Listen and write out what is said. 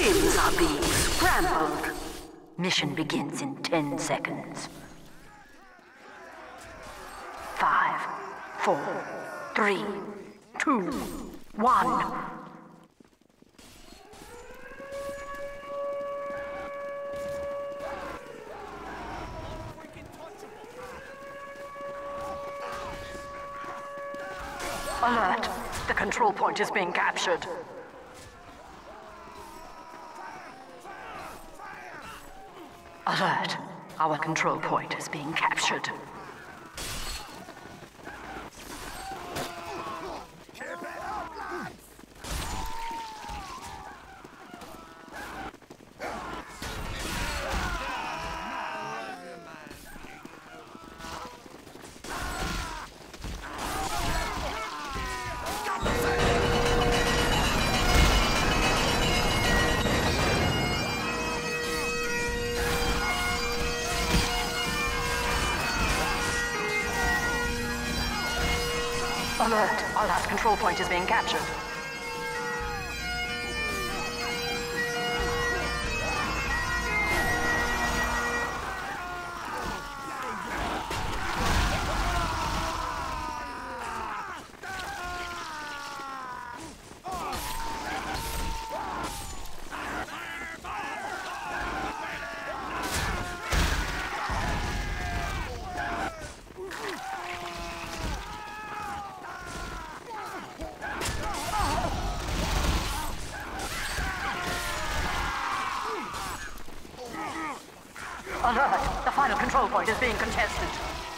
Shims are being scrambled. Mission begins in 10 seconds. Five, four, three, two, one. Alert! The control point is being captured. Alert! Our control point is being captured. Alert! Our last control point is being captured. Alert! The final control point is being contested.